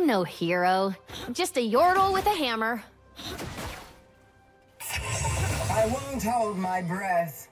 I'm no hero. Just a yordle with a hammer. I won't hold my breath.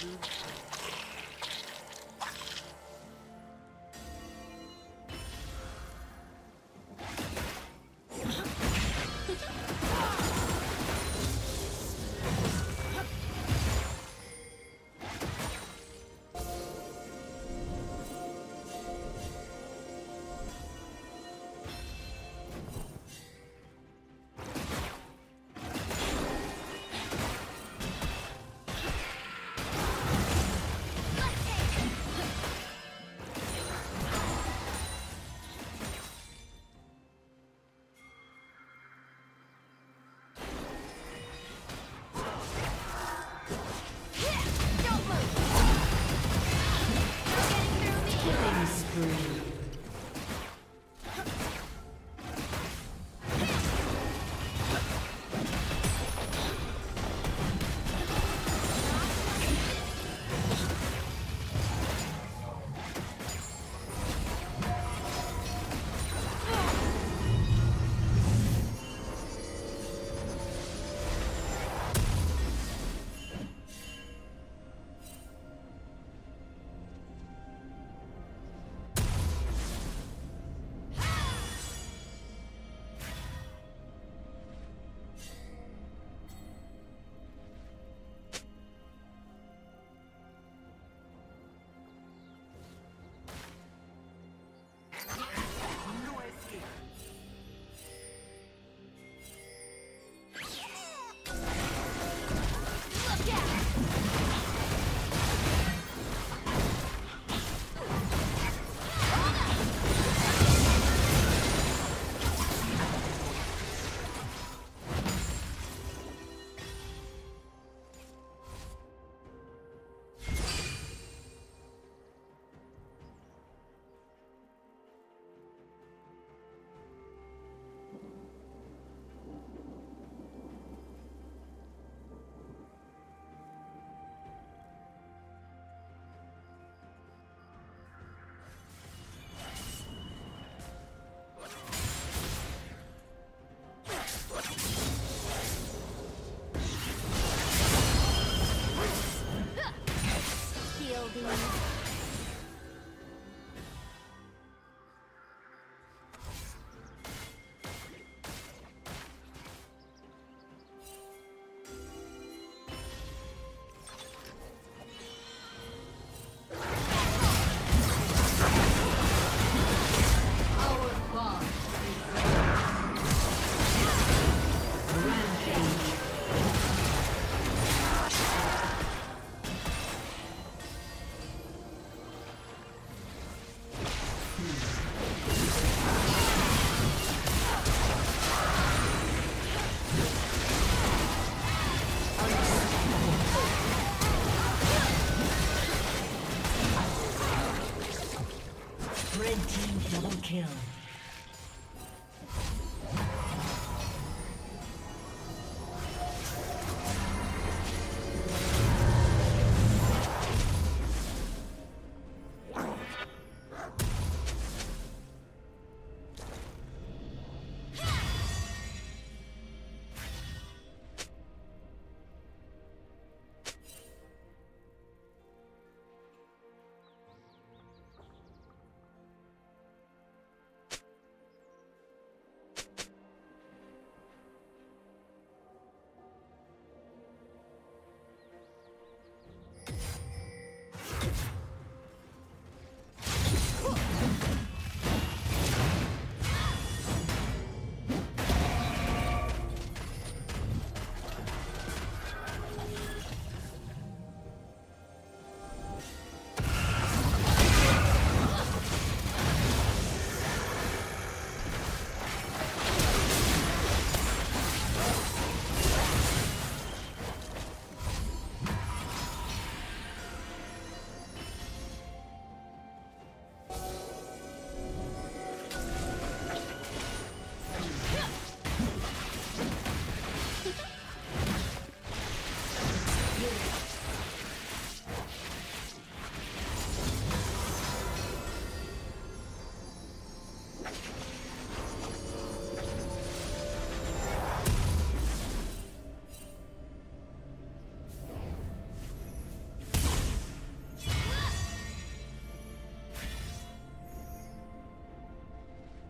dude.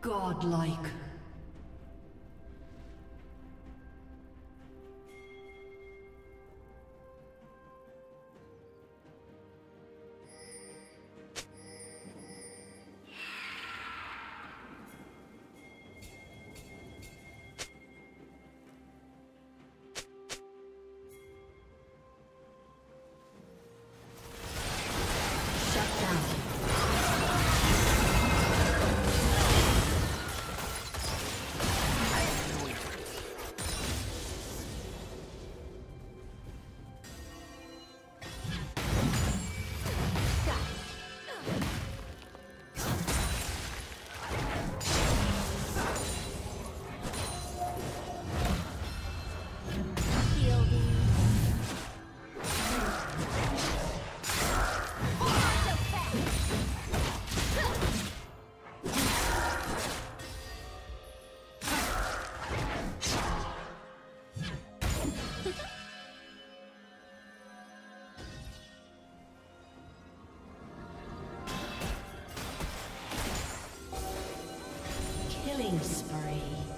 Godlike. Killing spree.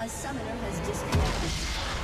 A summoner has disconnected.